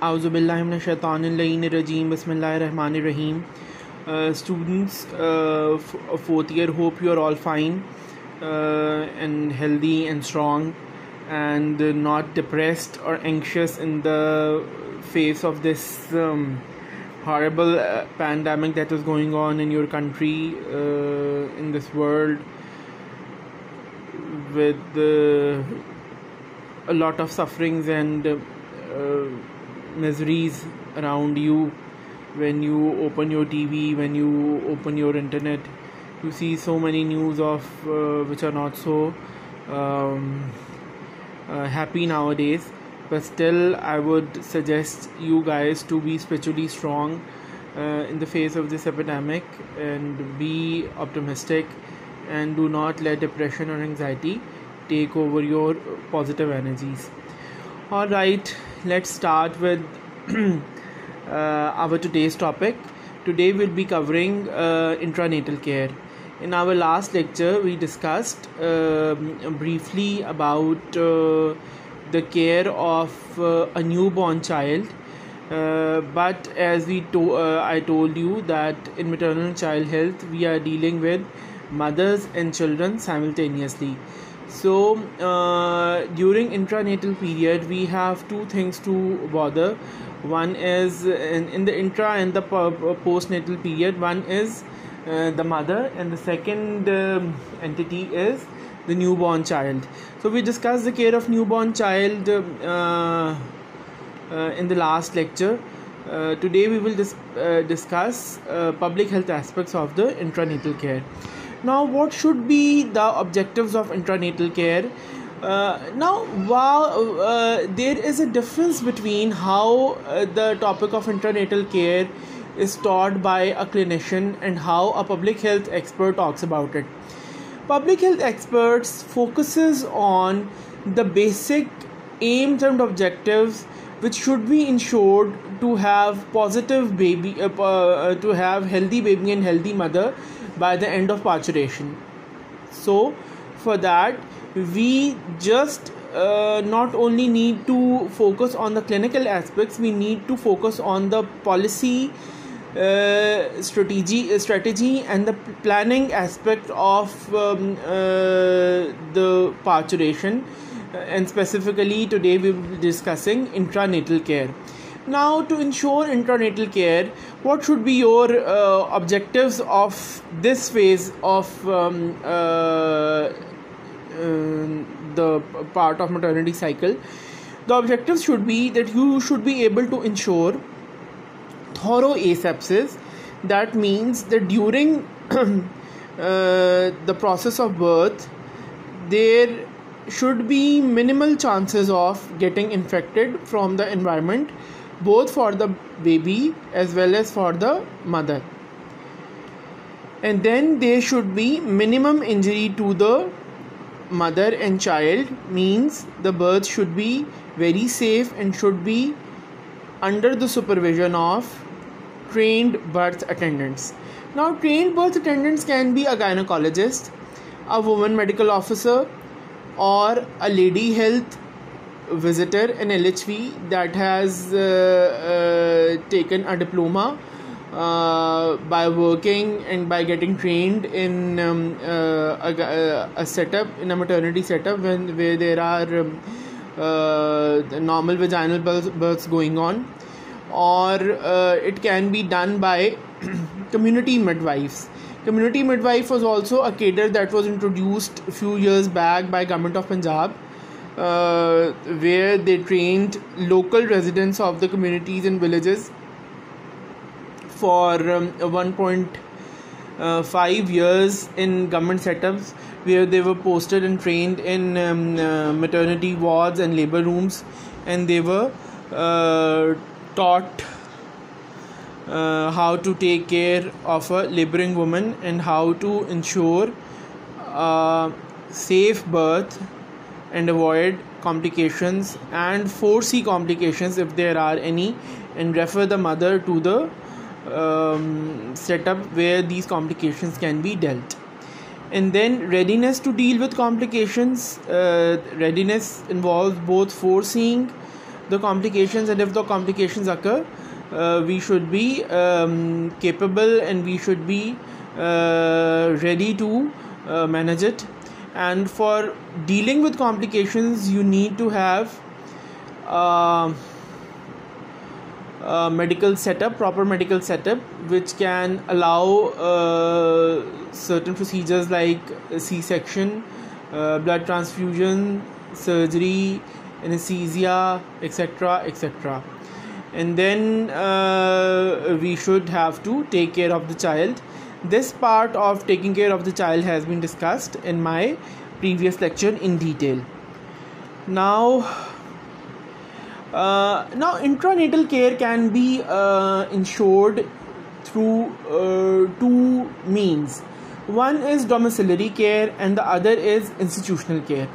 Auzubillahiminashaitanirrajim. Bismillahirrahmanirrahim. Uh, students, uh, f- fourth year, hope you are all fine uh, and healthy and strong and not depressed or anxious in the face of this um, horrible uh, pandemic that is going on in your country, uh, in this world, with a lot of sufferings and miseries around you when you open your TV, when you open your internet. You see so many news of uh, which are not so um, uh, happy nowadays. But still, I would suggest you guys to be spiritually strong uh, in the face of this epidemic and be optimistic and do not let depression or anxiety take over your positive energies. All right, let's start with uh, our today's topic. Today we'll be covering uh, intranatal care. In our last lecture, we discussed um, briefly about uh, the care of uh, a newborn child. Uh, but as we to- uh, I told you that in maternal child health, we are dealing with mothers and children simultaneously so uh, during intranatal period we have two things to bother. One is in, in the intra and the postnatal period one is uh, the mother and the second um, entity is the newborn child. So we discussed the care of newborn child uh, uh in the last lecture. Uh, today we will dis- uh, discuss public health aspects of the intranatal care now what should be the objectives of intranatal care? Uh, now while uh, there is a difference between how uh, the topic of intranatal care is taught by a clinician and how a public health expert talks about it. Public health experts focuses on the basic aims and objectives which should be ensured to have positive baby uh, uh, to have healthy baby and healthy mother by the end of parturition so for that we just uh, not only need to focus on the clinical aspects we need to focus on the policy uh, strategy strategy and the planning aspect of um, uh, the parturition and specifically today we will be discussing intranatal care now to ensure intranatal care what should be your uh, objectives of this phase of um, uh, uh, the part of maternity cycle? The objectives should be that you should be able to ensure thorough asepsis. That means that during uh, the process of birth there should be minimal chances of getting infected from the environment both for the baby as well as for the mother. And then there should be minimum injury to the mother and child means the birth should be very safe and should be under the supervision of trained birth attendants. Now trained birth attendants can be a gynecologist a woman medical officer or a lady health visitor an LHV that has uh, uh, taken a diploma uh, by working and by getting trained in um, uh, a, a, setup in a maternity setup when where there are um, uh, normal vaginal births, going on. Or uh, it can be done by community midwives. Community midwife was also a cadre that was introduced a few years back by government of punjab uh, where they trained local residents of the communities and villages for um, 1.5 years in government setups where they were posted and trained in um, uh, maternity wards and labor rooms and they were uh, taught uh, how to take care of a laboring woman and how to ensure a safe birth and avoid complications and foresee complications if there are any and refer the mother to the um, setup where these complications can be dealt. And then readiness to deal with complications uh, readiness involves both foreseeing the complications and if the complications occur uh, we should be um, capable and we should be uh, ready to uh, manage it and for dealing with complications you need to have uh, medical setup proper medical setup which can allow uh, certain procedures like c-section uh, blood transfusion surgery anesthesia etc etc and then uh, we should have to take care of the child this part of taking care of the child has been discussed in my previous lecture in detail. Now uh, now intranatal care can be uh, ensured through uh, two means. One is domiciliary care and the other is institutional care.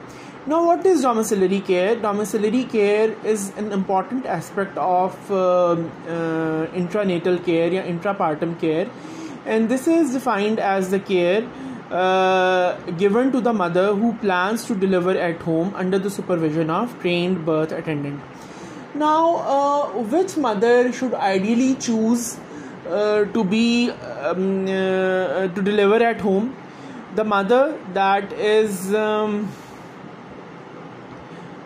Now what is domiciliary care? Domiciliary care is an important aspect of uh, uh, intranatal care or intrapartum care and this is defined as the care uh, given to the mother who plans to deliver at home under the supervision of trained birth attendant. Now uh, which mother should ideally choose uh, to be um, uh, to deliver at home? The mother that is um,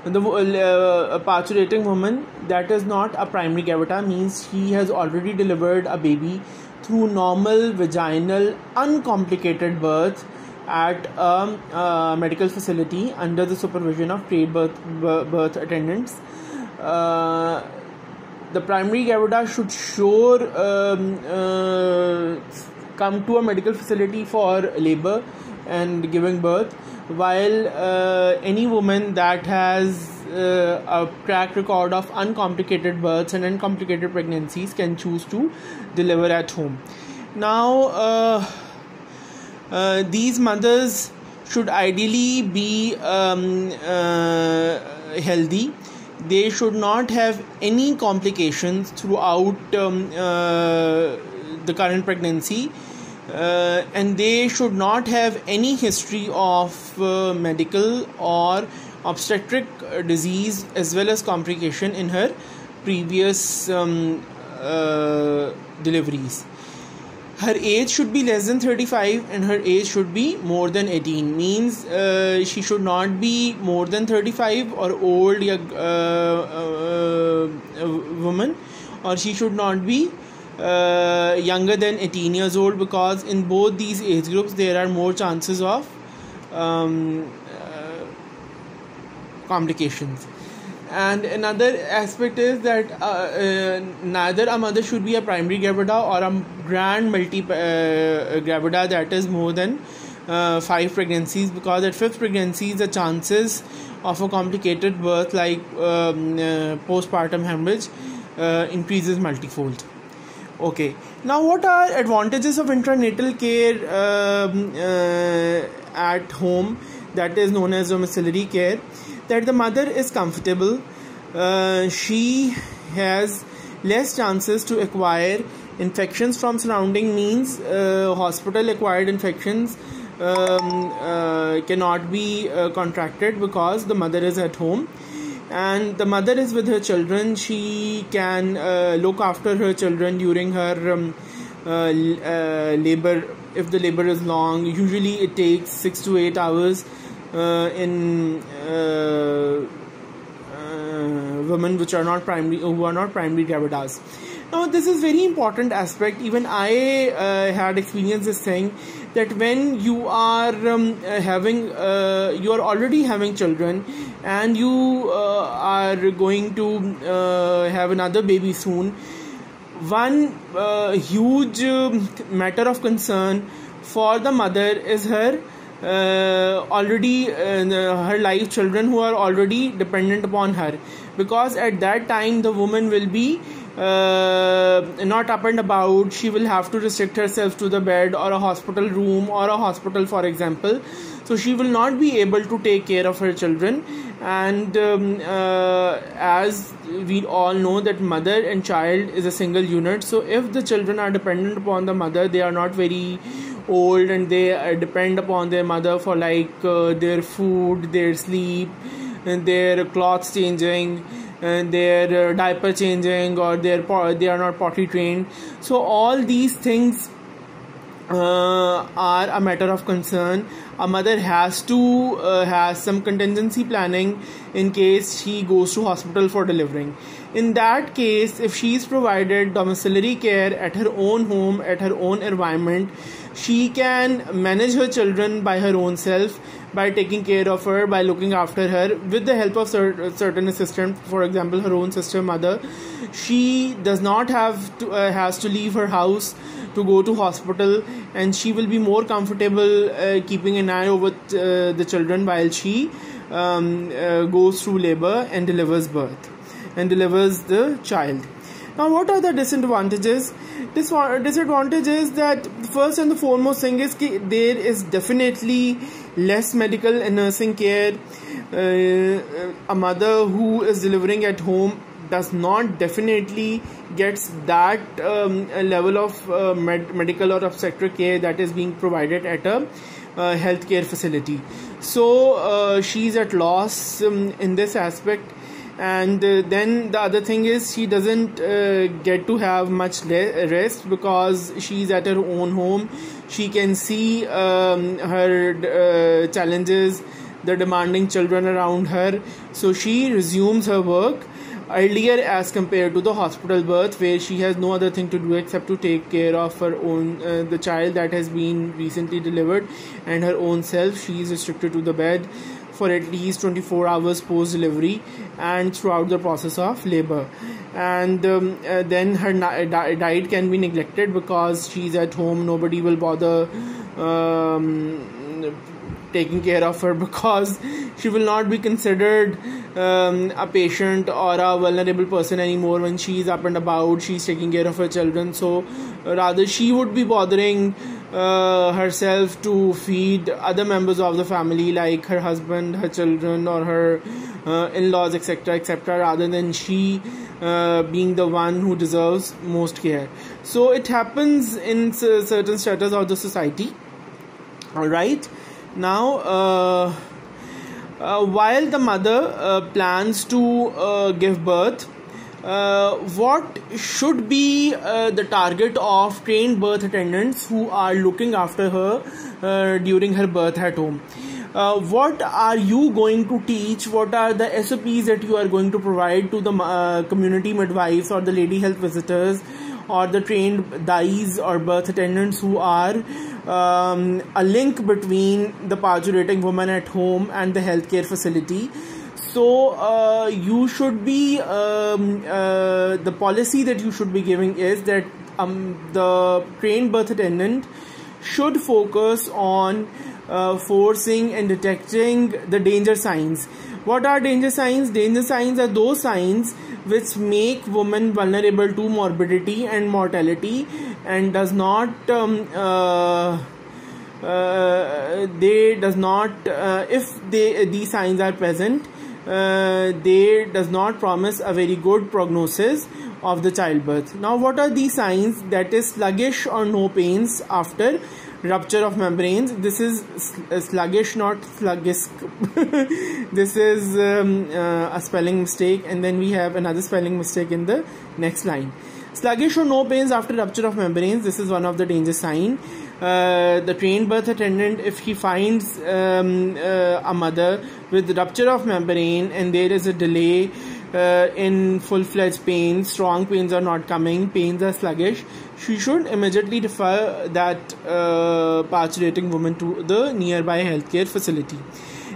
the uh, woman that is not a primary gravida means she has already delivered a baby through normal vaginal uncomplicated birth at a, a medical facility under the supervision of trained birth, birth attendants. Uh, the primary gravida should sure um, uh, come to a medical facility for labor and giving birth while uh, any woman that has uh, a track record of uncomplicated births and uncomplicated pregnancies can choose to deliver at home. Now uh, uh these mothers should ideally be um, uh, healthy. They should not have any complications throughout um, uh, the current pregnancy uh, and they should not have any history of uh, medical or obstetric disease as well as complication in her previous um, uh, deliveries. Her age should be less than 35 and her age should be more than 18 means uh, she should not be more than 35 or old uh, uh, woman or she should not be uh, younger than 18 years old because in both these age groups there are more chances of um, uh, complications and another aspect is that uh, uh, neither a mother should be a primary gravida or a grand multi uh, gravida that is more than uh, five pregnancies because at fifth pregnancy the chances of a complicated birth like um, uh, postpartum hemorrhage uh, increases multifold. Okay. Now what are advantages of intranatal care um, at home that is known as domiciliary care that the mother is comfortable uh, she has less chances to acquire infections from surrounding means uh, hospital acquired infections um, uh, cannot be uh, contracted because the mother is at home. And the mother is with her children. She can uh, look after her children during her um, uh, labor. If the labor is long usually it takes 6 to 8 hours uh, in uh, uh, women which are not primary who are not primary gravidas now this is very important aspect. Even i uh, had experienced this thing that when you are um, uh, having uh, you are already having children and you are going to have another baby soon one huge um, matter of concern for the mother is her uh, already uh, her life children who are already dependent upon her. Because at that time the woman will be uh, not up and about. She will have to restrict herself to the bed or a hospital room or a hospital for example. So she will not be able to take care of her children and um, uh, as we all know that mother and child is a single unit so if the children are dependent upon the mother they are not very old and they uh, depend upon their mother for like uh, their food their sleep and their clothes changing and their uh, diaper changing or they're they are not potty trained. So all these things uh, are a matter of concern. A mother has to uh, has some contingency planning in case she goes to hospital for delivering. In that case if she is provided domiciliary care at her own home at her own environment she can manage her children by her own self by taking care of her by looking after her. With the help of cert- certain assistant for example her own sister mother she does not have to uh, has to leave her house to go to hospital and she will be more comfortable uh, keeping an eye over uh, the children while she um, uh, goes through labor and delivers birth and delivers the child. Now what are the disadvantages? This disadvantage is that first and the foremost thing is there is definitely less medical and nursing care uh, a mother who is delivering at home does not definitely gets that um, level of uh, med- medical or obstetric care that is being provided at a uh, healthcare facility. So uh, she's at loss um, in this aspect and uh, then the other thing is she doesn't uh, get to have much le- rest because she's at her own home. She can see um, her uh, challenges the demanding children around her. So she resumes her work earlier as compared to the hospital birth where she has no other thing to do except to take care of her own uh, the child that has been recently delivered and her own self. She is restricted to the bed for at least 24 hours post delivery and throughout the process of labor. And um, uh, then her di- diet can be neglected because she's at home nobody will bother um, taking care of her because she will not be considered um, a patient or a vulnerable person anymore when she's up and about she's taking care of her children. So rather she would be bothering uh, herself to feed other members of the family like her husband her children or her uh, in-laws etc etc rather than she uh, being the one who deserves most care. So it happens in certain status of the society. All right now uh, uh, while the mother uh, plans to give birth uh, what should be uh, the target of trained birth attendants who are looking after her during her birth at home? Uh, what are you going to teach? What are the sops that you are going to provide to the uh, community midwives or the lady health visitors or the trained dais or birth attendants who are um, a link between the parturiting woman at home and the healthcare facility so uh, you should be um, uh, the policy that you should be giving is that um, the trained birth attendant should focus on uh, forcing and detecting the danger signs. What are danger signs? Danger signs are those signs which make women vulnerable to morbidity and mortality and does not um, uh, uh, they does not uh, if they these signs are present uh, they does not promise a very good prognosis of the childbirth. Now what are these signs? That is sluggish or no pains after rupture of membranes. This is sluggish not sluggish this is um, uh, a spelling mistake and then we have another spelling mistake in the next line. Sluggish or no pains after rupture of membranes this is one of the danger sign. Uh, the trained birth attendant if he finds um, uh, a mother with rupture of membrane and there is a delay uh, in full-fledged pain strong pains are not coming. Pains are sluggish. She should immediately refer that uh, parturiting woman to the nearby healthcare facility.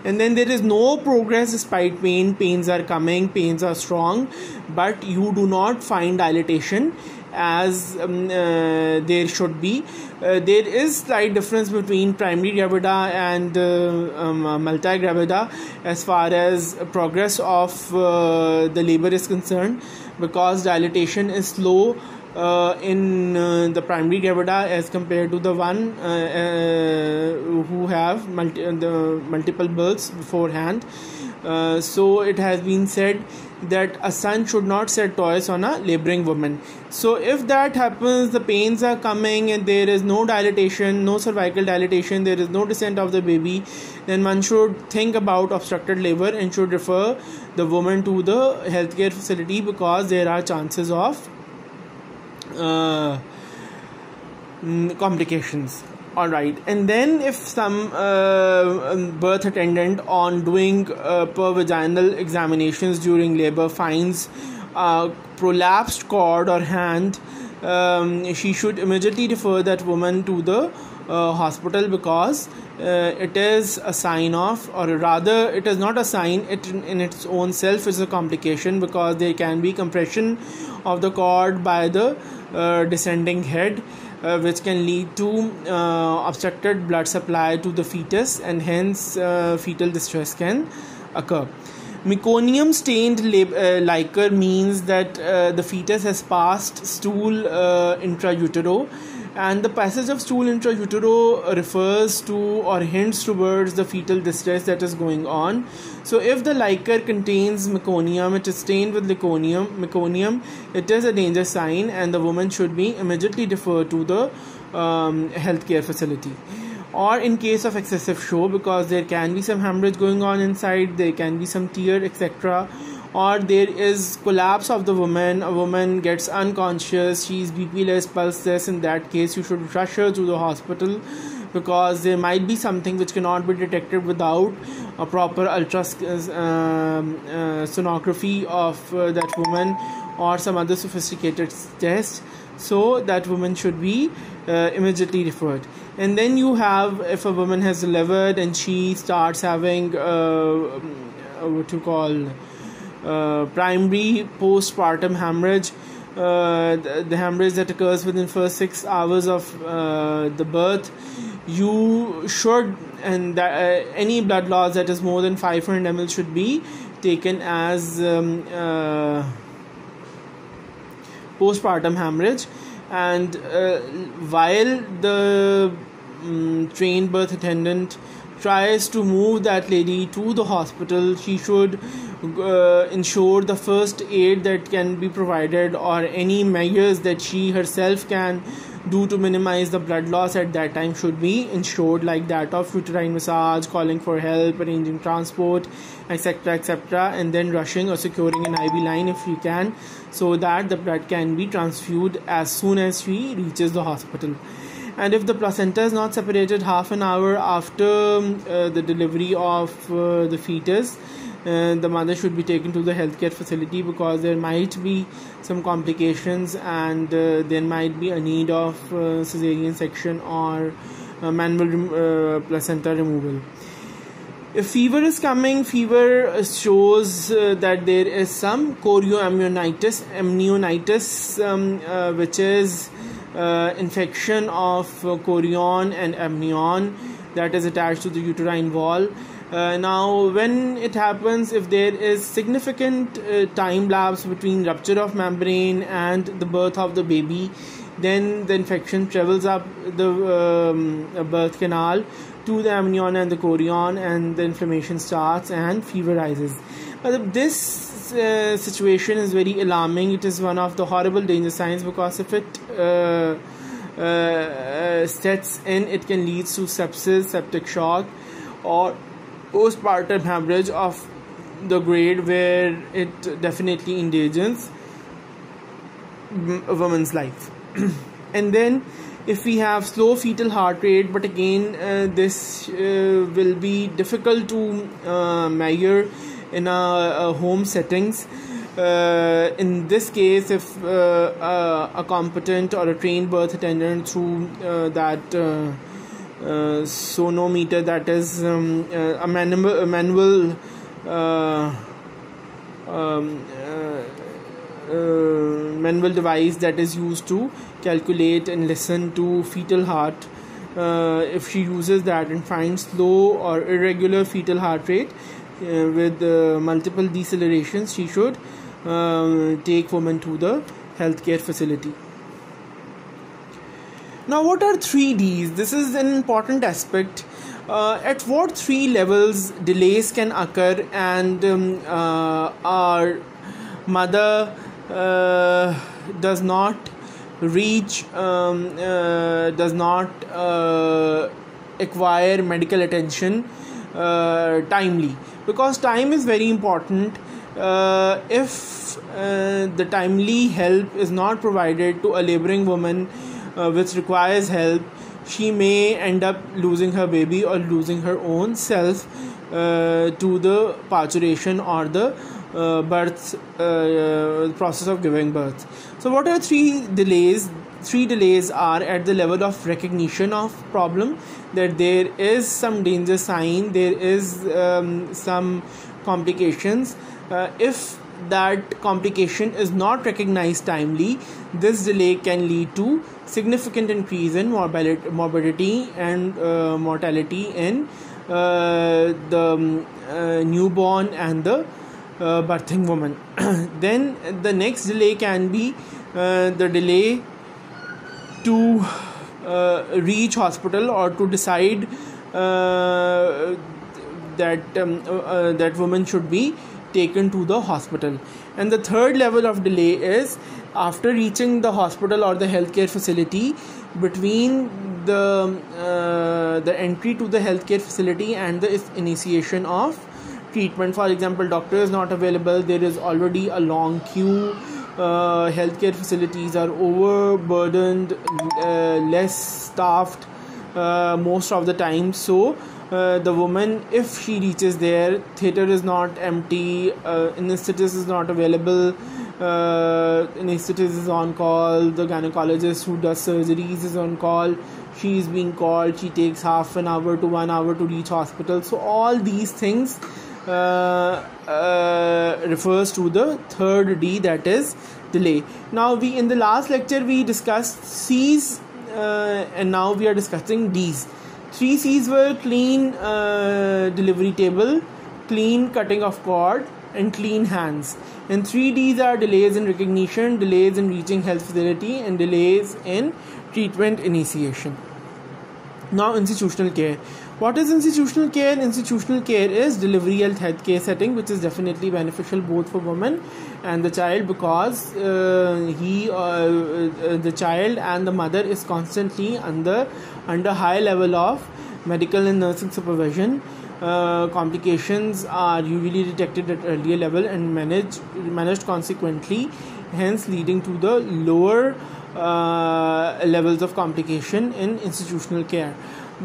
And then there is no progress despite pain. Pains are coming. Pains are strong. But you do not find dilatation as um, uh, there should be. Uh, there is slight difference between primary gravida and uh, um, uh, multi gravida as far as progress of uh, the labor is concerned because dilatation is slow uh, in the primary gravida as compared to the one who have multi- the multiple births beforehand Uh, so it has been said that a sun should not set toys on a laboring woman. So if that happens, the pains are coming and there is no dilatation, no cervical dilatation, there is no descent of the baby, then one should think about obstructed labor and should refer the woman to the healthcare facility because there are chances of uh, mm, complications all right. And then if some uh, um, birth attendant on doing uh, per vaginal examinations during labor finds a prolapsed cord or hand um, she should immediately refer that woman to the uh, hospital because uh, it is a sign of or rather it is not a sign it in its own self is a complication because there can be compression of the cord by the uh, descending head uh, which can lead to uh, obstructed blood supply to the fetus and hence uh, fetal distress can occur. Meconium stained lab- uh, liquor means that uh, the fetus has passed stool uh, intrautero and the passage of stool intrautero refers to or hints towards the fetal distress that is going on. So if the liquor contains meconium it is stained with meconium meconium it is a danger sign and the woman should be immediately referred to the um, healthcare facility. Or in case of excessive show because there can be some hemorrhage going on inside there can be some tear etc or there is collapse of the woman. A woman gets unconscious. She's bp-less pulseless in that case you should rush her to the hospital because there might be something which cannot be detected without a proper ultra um, uh, sonography of uh, that woman or some other sophisticated test. So that woman should be uh, immediately referred. And then you have if a woman has delivered and she starts having uh, what you call uh, primary postpartum hemorrhage. Uh, the, the, hemorrhage that occurs within first six hours of uh, the birth. You should and that, uh, any blood loss that is more than 500 ml should be taken as um, uh, postpartum hemorrhage. And uh, while the um, trained birth attendant tries to move that lady to the hospital she should uh, ensure the first aid that can be provided or any measures that she herself can do to minimize the blood loss at that time should be ensured like that of uterine massage calling for help arranging transport etc etc and then rushing or securing an iv line if you can so that the blood can be transfused as soon as she reaches the hospital. And if the placenta is not separated half an hour after uh, the delivery of uh, the fetus uh, the mother should be taken to the healthcare facility because there might be some complications and uh, there might be a need of uh, cesarean section or manual rem- placenta removal. If fever is coming fever shows uh, that there is some chorioamnionitis amnionitis um, uh, which is uh, infection of chorion and amnion that is attached to the uterine wall uh, now, when it happens, if there is significant uh, time lapse between rupture of membrane and the birth of the baby, then the infection travels up the um, birth canal to the amnion and the chorion, and the inflammation starts and fever rises. But this uh, situation is very alarming. It is one of the horrible danger signs because if it uh, uh, sets in, it can lead to sepsis, septic shock, or postpartum hemorrhage of the grade where it definitely endangers a woman's life. And then if we have slow fetal heart rate but again uh, this uh, will be difficult to uh, measure in a home settings. Uh, in this case if uh, a competent or a trained birth attendant through uh, that sonometer that is um, uh, a, manual, a manual uh, um, manual device that is used to calculate and listen to fetal heart. Uh, if she uses that and finds slow or irregular fetal heart rate uh, with uh, multiple decelerations she should take woman to the healthcare facility now, what are 3Ds? This is an important aspect. uh, at what three levels delays can occur and um, uh, our mother uh, does not reach um, uh, does not uh, acquire medical attention uh, timely because time is very important uh, if uh, the timely help is not provided to a laboring woman uh, which requires help she may end up losing her baby or losing her own self to the parturition or the uh, birth uh, process of giving birth. So what are three delays three delays are at the level of recognition of problem that there is some danger sign there is um, some complications. Uh, if that complication is not recognized timely this delay can lead to significant increase in morbidity, and uh, mortality in uh, the um, uh, newborn and the uh, birthing woman. Then the next delay can be uh, the delay to reach hospital or to decide that um, that woman should be taken to the hospital. And the third level of delay is after reaching the hospital or the healthcare facility between the uh, the entry to the healthcare facility and the initiation of treatment. For example doctor is not available. There is already a long queue. Uh, healthcare facilities are overburdened uh, less staffed uh, most of the time. So uh, the woman if she reaches there theater is not empty uh, anesthetist is not available uh, anesthetist is on call the gynecologist who does surgeries is on call she is being called she takes half an hour to one hour to reach hospital so all these things uh, uh, refers to the third D that is delay. Now we in the last lecture we discussed C's uh, and now we are discussing D's. Three C's were clean uh, delivery table, clean cutting of cord, and clean hands. And three D's are delays in recognition, delays in reaching health facility, and delays in treatment initiation. Now, institutional care. What is institutional care? Institutional care is delivery health healthcare setting, which is definitely beneficial both for women and the child because uh, he, uh, uh, the child and the mother is constantly under under high level of medical and nursing supervision. Uh, complications are usually detected at earlier level and managed managed consequently, hence leading to the lower uh, levels of complication in institutional care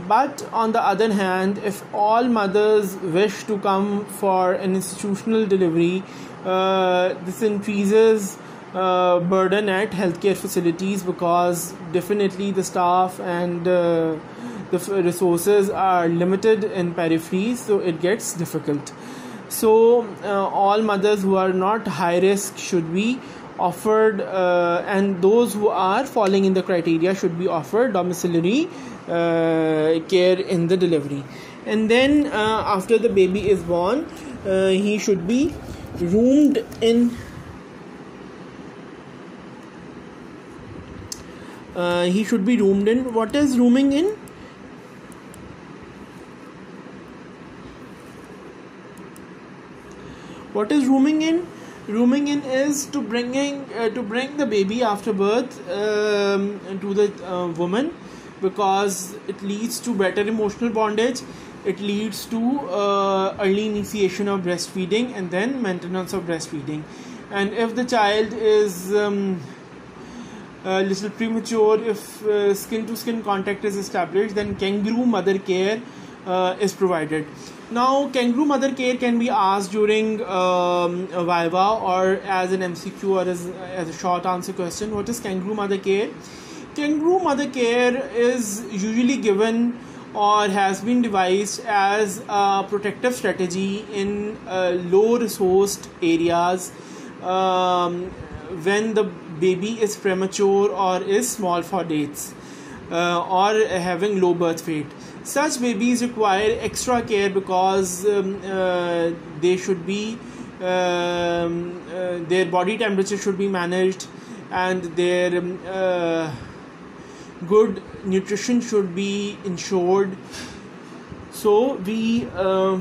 but on the other hand if all mothers wish to come for an institutional delivery uh, this increases uh, burden at healthcare facilities because definitely the staff and uh, the resources are limited in peripheries so it gets difficult. So uh, all mothers who are not high risk should be offered uh, and those who are falling in the criteria should be offered domiciliary care in the delivery. And then uh, after the baby is born uh, he should be roomed in uh, he should be roomed in what is rooming in? What is rooming in? Rooming in is to bringing uh, to bring the baby after birth um, to the uh, woman because it leads to better emotional bondage it leads to uh, early initiation of breastfeeding and then maintenance of breastfeeding and if the child is um, a little premature if skin to skin contact is established then kangaroo mother care uh, is provided now, kangaroo mother care can be asked during um, a Viva or as an MCQ or as, as a short answer question. What is kangaroo mother care? Kangaroo mother care is usually given or has been devised as a protective strategy in uh, low resourced areas um, when the baby is premature or is small for dates uh, or having low birth weight. Such babies require extra care because um, uh, they should be um, uh, their body temperature should be managed and their um, uh, good nutrition should be ensured so we uh,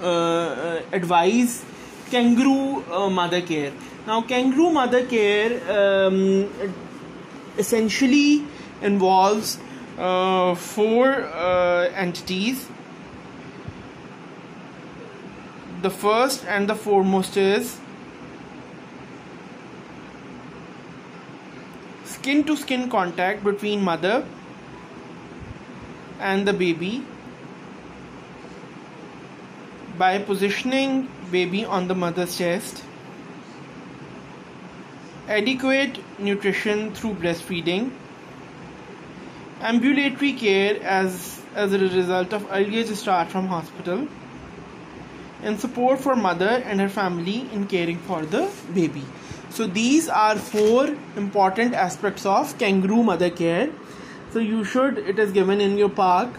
uh, advise kangaroo uh, mother care. Now kangaroo mother care um, essentially involves uh, four uh, entities. The first and the foremost is skin to skin contact between mother and the baby by positioning baby on the mother's chest. Adequate nutrition through breastfeeding. Ambulatory care as as a result of early start from hospital. And support for mother and her family in caring for the baby so these are four important aspects of kangaroo mother care. So you should it is given in your park.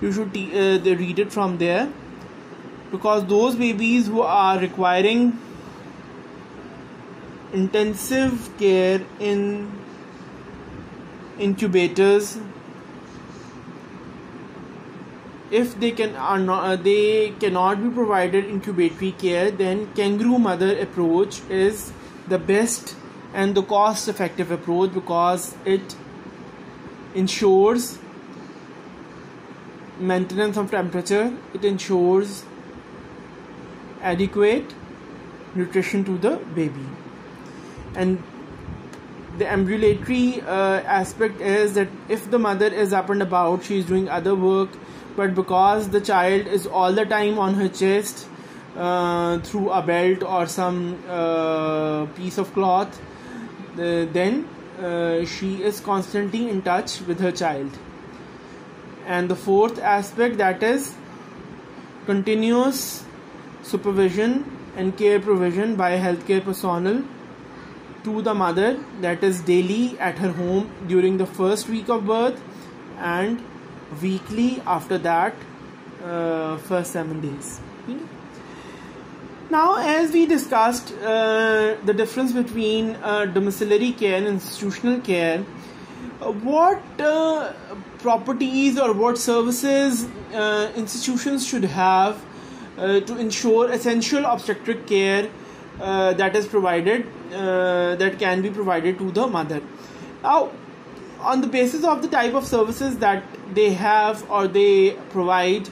You should uh, they read it from there. Because those babies who are requiring intensive care in incubators if they can are not uh, they cannot be provided incubatory care then kangaroo mother approach is the best and the cost effective approach because it ensures maintenance of temperature. It ensures adequate nutrition to the baby. And the ambulatory uh, aspect is that if the mother is up and about she is doing other work but because the child is all the time on her chest uh, through a belt or some uh, piece of cloth then uh, she is constantly in touch with her child. And the fourth aspect that is continuous supervision and care provision by healthcare personnel to the mother that is daily at her home during the first week of birth and weekly after that uh, for seven days now as we discussed uh, the difference between uh, domiciliary care and institutional care uh, what uh, properties or what services uh, institutions should have to ensure essential obstetric care that is provided that can be provided to the mother. Now on the basis of the type of services that they have or they provide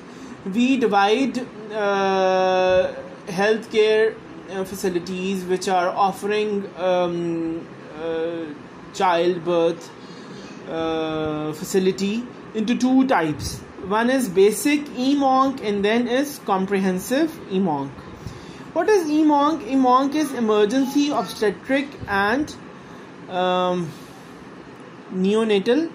we divide uh, healthcare uh, facilities which are offering um, uh, childbirth uh, facility into two types. One is basic EMONC and then is comprehensive EMONC. What is EMONC? EMONC is emergency obstetric and um, neonatal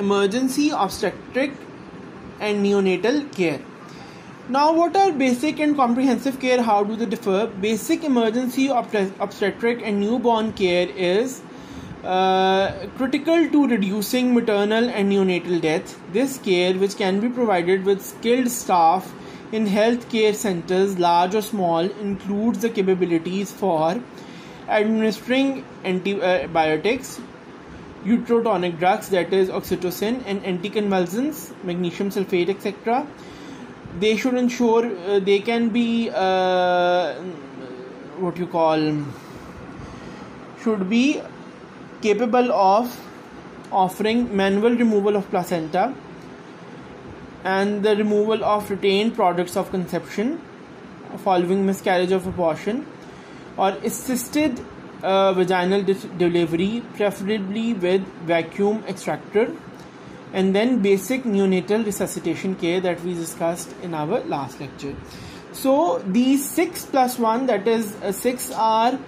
emergency obstetric and neonatal care. Now what are basic and comprehensive care? How do they differ? Basic emergency obstetric and newborn care is uh, critical to reducing maternal and neonatal death. This care, which can be provided with skilled staff in healthcare centers, large or small, includes the capabilities for administering antibiotics, uterotonic drugs, that is oxytocin, and anticonvulsants, magnesium sulfate, etc. They should ensure uh, they can be uh, what you call should be capable of offering manual removal of placenta and the removal of retained products of conception following miscarriage of abortion or assisted uh, vaginal delivery preferably with vacuum extractor and then basic neonatal resuscitation care that we discussed in our last lecture. So these 6 plus 1 that is uh, 6 are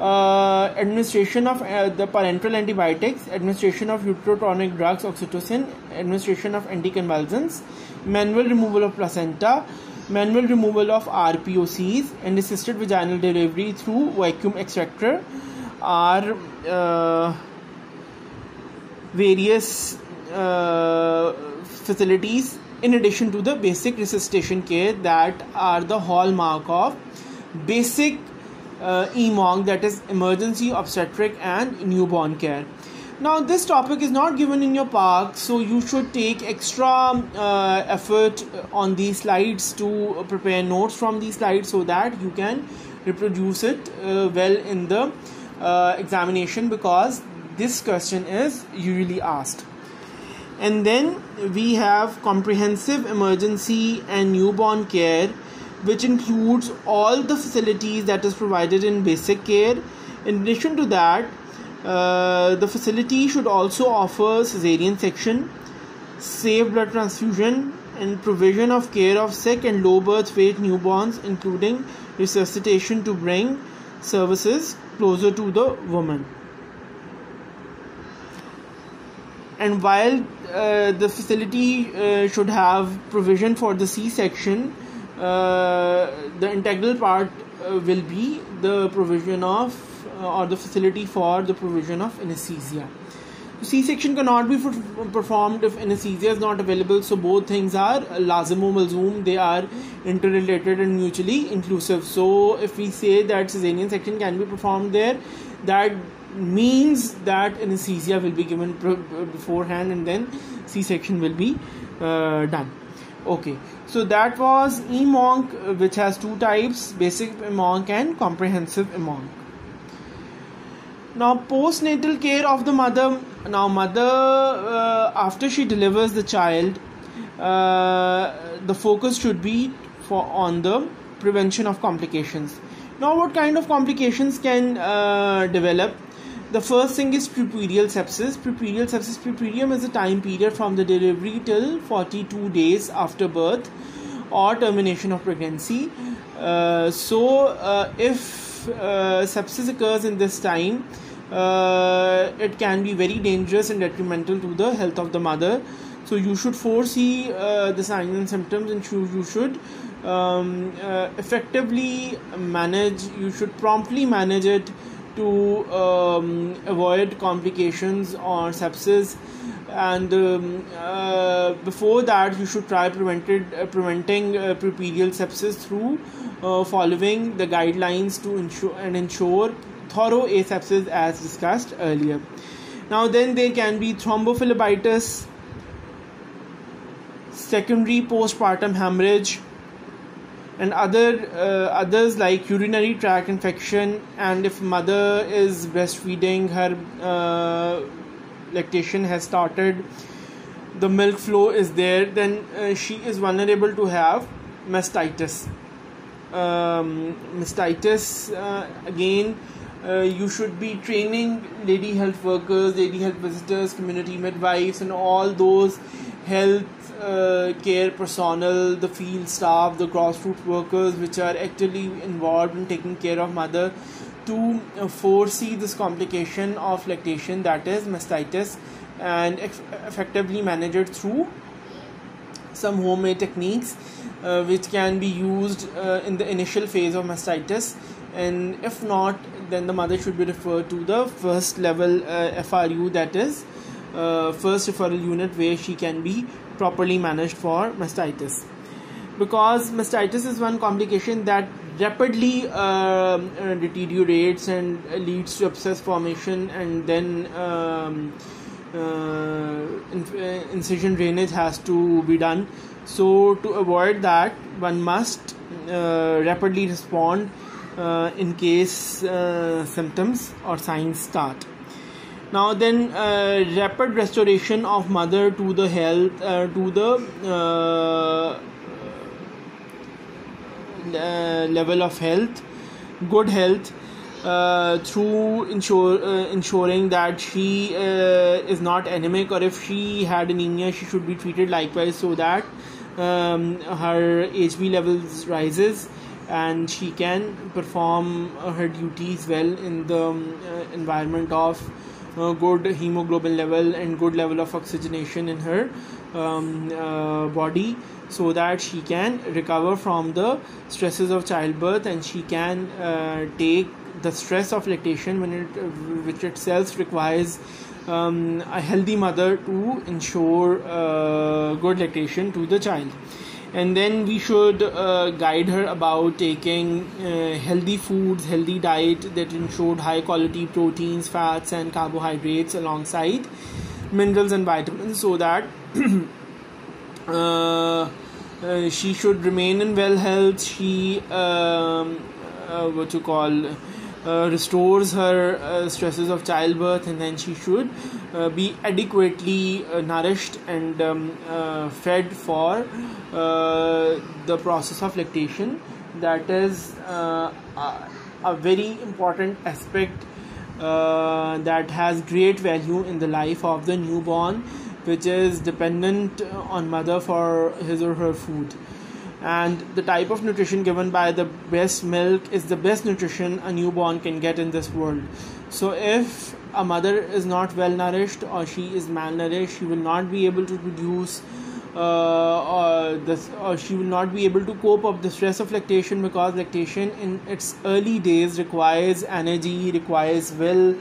uh, administration of uh, the parenteral antibiotics, administration of uterotonic drugs, oxytocin, administration of anticonvulsants, manual removal of placenta, manual removal of RPOCs, and assisted vaginal delivery through vacuum extractor are uh, various uh, facilities in addition to the basic resuscitation care that are the hallmark of basic uh, EMONC that is emergency obstetric and newborn care now this topic is not given in your park, so you should take extra uh, effort on these slides to prepare notes from these slides so that you can reproduce it uh, well in the uh, examination because this question is usually asked. And then we have comprehensive emergency and newborn care which includes all the facilities that is provided in basic care. In addition to that uh, the facility should also offer cesarean section, safe blood transfusion, and provision of care of sick and low birth weight newborns, including resuscitation to bring services closer to the woman. And while uh, the facility uh, should have provision for the C section, uh, the integral part uh, will be the provision of or the facility for the provision of anesthesia. C-section cannot be performed if anesthesia is not available. So both things are lazimo malzoom. They are interrelated and mutually inclusive. So if we say that cesarean section can be performed there, that means that anesthesia will be given beforehand and then C-section will be uh, done. Okay, so that was EMONC, which has two types: basic EMONC and comprehensive EMONC now postnatal care of the mother now mother uh, after she delivers the child uh, the focus should be for on the prevention of complications. Now what kind of complications can uh, develop? The first thing is puerperial sepsis. Puerperial sepsis puerperium is a time period from the delivery till 42 days after birth or termination of pregnancy. Uh, so uh, if uh, sepsis occurs in this time, uh, it can be very dangerous and detrimental to the health of the mother. So you should foresee uh, the signs and symptoms, and you should um, uh, effectively manage. You should promptly manage it to um, avoid complications or sepsis and um, uh, before that you should try prevented uh, preventing uh, puerperal sepsis through uh, following the guidelines to ensure and ensure thorough asepsis as discussed earlier. Now then there can be thrombophlebitis secondary postpartum hemorrhage and other uh, others like urinary tract infection and if mother is breastfeeding her uh, lactation has started the milk flow is there then uh, she is vulnerable to have mastitis. Um, mastitis uh, again uh, you should be training lady health workers lady health visitors community midwives and all those health uh, care personnel the field staff the grassroots workers which are actively involved in taking care of mother to uh, foresee this complication of lactation that is mastitis and eff- effectively manage it through some homemade techniques uh, which can be used uh, in the initial phase of mastitis. And if not then the mother should be referred to the first level uh, FRU that is uh, first referral unit where she can be properly managed for mastitis. Because mastitis is one complication that rapidly uh, uh, deteriorates and leads to abscess formation and then um, uh, incision drainage has to be done. So to avoid that one must uh, rapidly respond uh, in case uh, symptoms or signs start. Now then rapid restoration of mother to the health to the uh, level of health, good health, uh, through ensure, uh, ensuring that she uh, is not anemic or if she had anemia she should be treated likewise so that um, her hb levels rises and she can perform her duties well in the um, uh, environment of uh, good hemoglobin level and good level of oxygenation in her um, body so that she can recover from the stresses of childbirth and she can uh, take the stress of lactation when it which itself requires um, a healthy mother to ensure uh, good lactation to the child. And then we should uh, guide her about taking uh, healthy foods healthy diet that ensured high quality proteins fats and carbohydrates alongside minerals and vitamins so that she should remain in well health. She um, uh, what you call uh, restores her uh, stresses of childbirth and then she should uh, be adequately uh, nourished and um, uh, fed for uh, the process of lactation. That is a, very important aspect that has great value in the life of the newborn which is dependent on mother for his or her food. And the type of nutrition given by the breast milk is the best nutrition a newborn can get in this world. So if a mother is not well nourished or she is malnourished she will not be able to produce uh, or, this, or she will not be able to cope up the stress of lactation because lactation in its early days requires energy requires will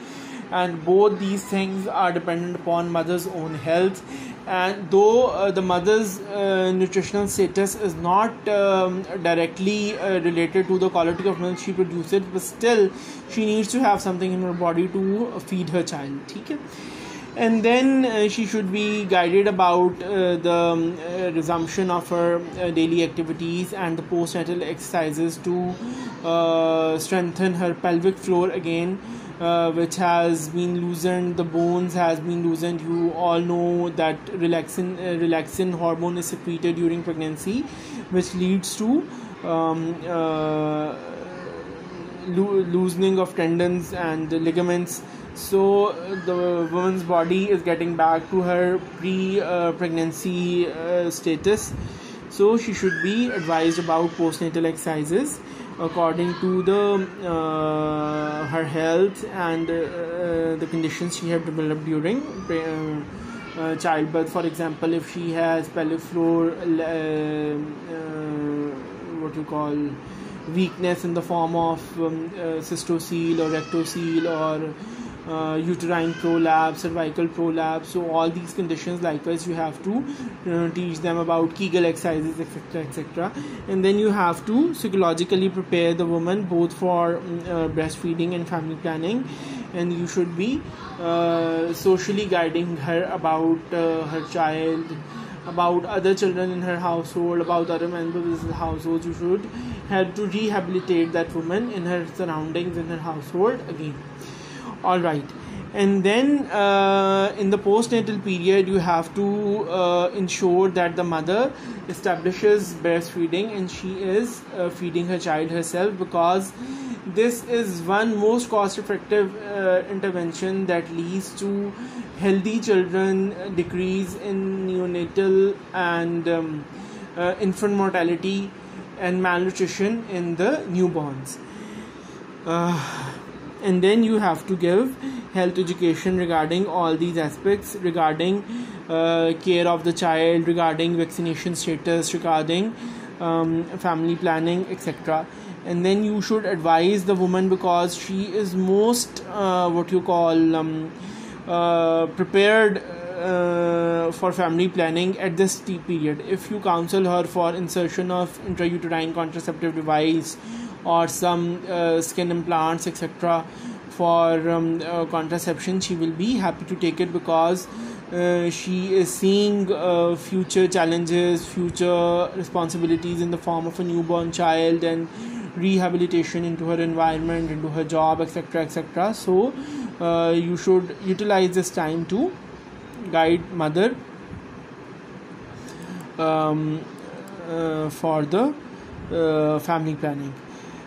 and both these things are dependent upon mother's own health and though uh, the mother's uh, nutritional status is not um, directly uh, related to the quality of milk she produces but still she needs to have something in her body to feed her child okay? And then uh, she should be guided about uh, the um, uh, resumption of her daily activities and the postnatal exercises to strengthen her pelvic floor again uh, which has been loosened. The bones has been loosened. You all know that relaxin uh, relaxin hormone is secreted during pregnancy which leads to um, uh, lo- loosening of tendons and ligaments so the woman's body is getting back to her pre uh, pregnancy uh, status. So she should be advised about postnatal exercises according to the uh, her health and uh, the conditions she have developed during uh, uh childbirth. For example if she has pelvic floor uh, uh, what you call weakness in the form of um, cystocele or rectocele or uh, uterine prolapse, cervical prolapse. So all these conditions, likewise, you have to uh, teach them about Kegel exercises, etc., etc. And then you have to psychologically prepare the woman both for mm, uh, breastfeeding and family planning. And you should be uh, socially guiding her about uh, her child, about other children in her household, about other members of the household. You should help to rehabilitate that woman in her surroundings, in her household again all right. And then uh, in the postnatal period you have to uh, ensure that the mother establishes breastfeeding and she is uh, feeding her child herself because this is one most cost effective uh, intervention that leads to healthy children uh, decrease in neonatal and um, uh, infant mortality and malnutrition in the newborns and then you have to give health education regarding all these aspects regarding uh, care of the child regarding vaccination status regarding um, family planning etc and then you should advise the woman because she is most uh, what you call um, uh, prepared uh, for family planning at this t period. If you counsel her for insertion of intrauterine contraceptive device or some uh, skin implants etc for um, uh, contraception she will be happy to take it because uh, she is seeing uh, future challenges future responsibilities in the form of a newborn child and rehabilitation into her environment into her job etc etc so uh, you should utilize this time to guide mother um, uh, for the uh, family planning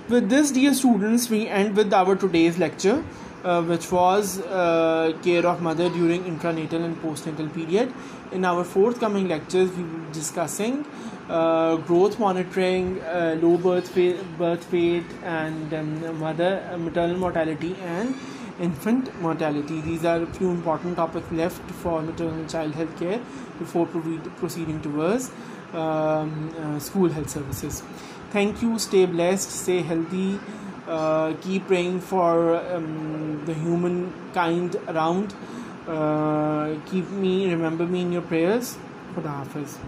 with this, dear students, we end with our today's lecture, uh, which was uh, care of mother during intranatal and postnatal period. In our forthcoming lectures, we will be discussing uh, growth monitoring, uh, low birth weight, birth weight, and um, mother uh, maternal mortality and infant mortality. These are a few important topics left for maternal child health care before proceeding towards um, uh, school health services thank you stay blessed stay healthy uh, keep praying for um, the humankind around. Uh, keep me remember me in your prayers. For the hafiz